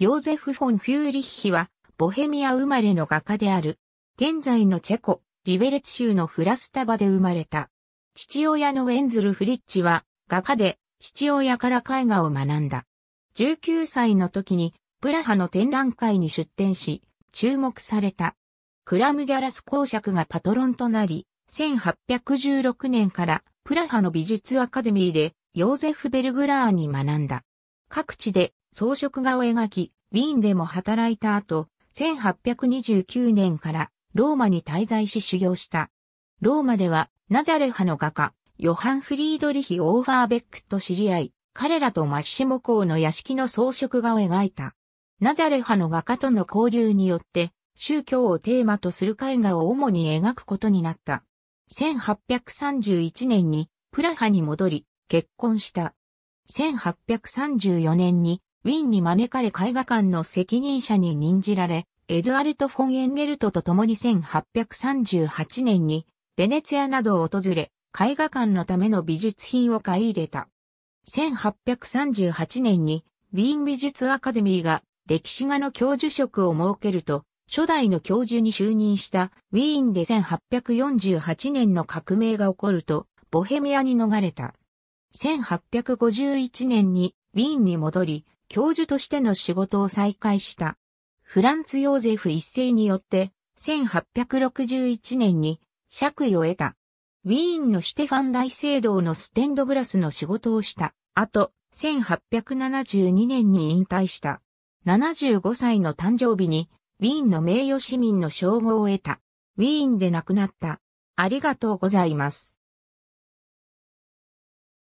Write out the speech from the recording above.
ヨーゼフ・フォン・フューリッヒは、ボヘミア生まれの画家である。現在のチェコ、リベレツ州のフラスタバで生まれた。父親のウェンズル・フリッチは、画家で、父親から絵画を学んだ。19歳の時に、プラハの展覧会に出展し、注目された。クラムギャラス公爵がパトロンとなり、1816年からプラハの美術アカデミーでヨーゼフ・ベルグラーに学んだ。各地で装飾画を描き、ウィーンでも働いた後、1829年からローマに滞在し修行した。ローマではナザレ派の画家、ヨハン・フリードリヒ・オーファーベックと知り合い、彼らとマッシモ公の屋敷の装飾画を描いた。ナザレ派の画家との交流によって、宗教をテーマとする絵画を主に描くことになった。1831年にプラハに戻り、結婚した。1834年にウィーンに招かれ絵画館の責任者に任じられ、エドアルト・フォン・エンゲルトと共に1838年にベネツィアなどを訪れ、絵画館のための美術品を買い入れた。1838年にウィーン美術アカデミーが歴史画の教授職を設けると、初代の教授に就任したウィーンで1848年の革命が起こると、ボヘミアに逃れた。1851年にウィーンに戻り、教授としての仕事を再開した。フランツ・ヨーゼフ一世によって、1861年に爵位を得た。ウィーンのシュテファン大聖堂のステンドグラスの仕事をした。後、1872年に引退した。75歳の誕生日に、ウィーンの名誉市民の称号を得た。ウィーンで亡くなった。ありがとうございます。